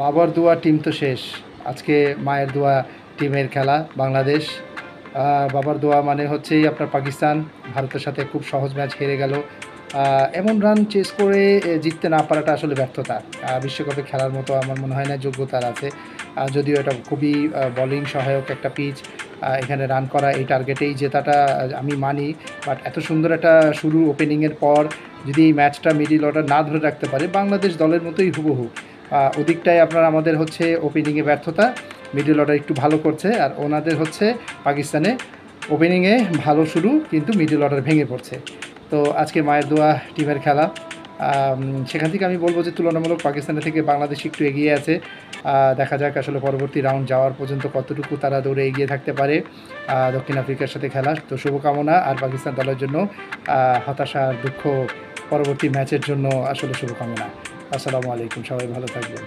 বাবার দোয়া টিম তো শেষ। আজকে মায়ের দোয়া টিমের খেলা, বাংলাদেশ। বাবার দোয়া মানে হচ্ছেই আপনার পাকিস্তান। ভারতের সাথে খুব সহজ ম্যাচ হেরে গেল। এমন রান চেস করে জিততে না পারাটা আসলে ব্যর্থতা। বিশ্বকাপে খেলার মতো আমার মনে হয় না যোগ্যতার আছে। যদিও এটা খুবই বোলিং সহায়ক একটা পিচ এখানে রান করা এই টার্গেটেই জেতাটা আমি মানি। বাট এত সুন্দর একটা শুরু ওপেনিংয়ের পর যদি এই ম্যাচটা মিডিল অর্ডার না ধরে রাখতে পারে, বাংলাদেশ দলের মতোই হুবহু। আহ, ওদিকটায় আপনার আমাদের হচ্ছে ওপেনিংয়ে ব্যর্থতা মিডল অর্ডার একটু ভালো করছে আর ওনাদের হচ্ছে পাকিস্তানে ওপেনিংয়ে ভালো শুরু কিন্তু মিডল অর্ডার ভেঙে পড়ছে। তো আজকে মায়ের দোয়া টিমের খেলা সেখান থেকে আমি বলব যে তুলনামূলক পাকিস্তানের থেকে বাংলাদেশ একটু এগিয়ে আছে। দেখা যাক আসলে পরবর্তী রাউন্ড যাওয়ার পর্যন্ত কতটুকু তারা দৌড়ে এগিয়ে থাকতে পারে। দক্ষিণ আফ্রিকার সাথে খেলা তো শুভকামনা আর পাকিস্তান দলের জন্য হতাশা দুঃখ পরবর্তী ম্যাচের জন্য আসলে শুভকামনা। আসসালামু আলাইকুম সবাই ভালো থাকবেন